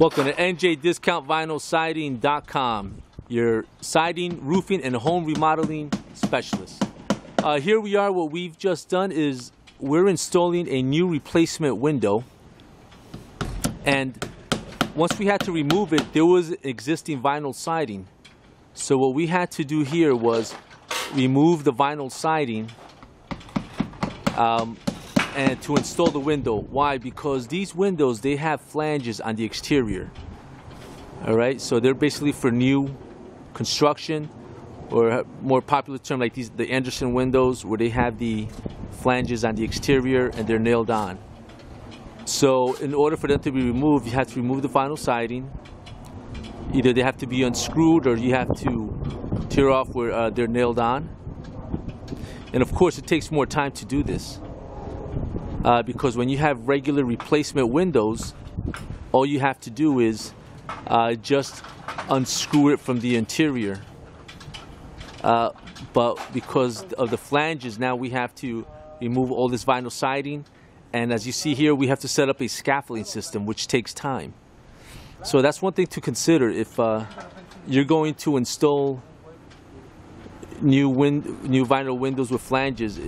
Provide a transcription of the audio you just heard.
Welcome to NJDiscountVinylSiding.com, your siding, roofing, and home remodeling specialist. Uh, here we are. What we've just done is we're installing a new replacement window, and once we had to remove it, there was existing vinyl siding. So what we had to do here was remove the vinyl siding um, and to install the window. Why? Because these windows they have flanges on the exterior. All right, so they're basically for new construction, or more popular term like these, the Andersen windows, where they have the flanges on the exterior and they're nailed on. So in order for them to be removed, you have to remove the vinyl siding. Either they have to be unscrewed or you have to tear off where uh, they're nailed on. And of course, it takes more time to do this uh, because when you have regular replacement windows, all you have to do is uh, just unscrew it from the interior. Uh, but because of the flanges, now we have to remove all this vinyl siding. And as you see here, we have to set up a scaffolding system, which takes time. So that's one thing to consider if uh, you're going to install new win- new vinyl windows with flanges.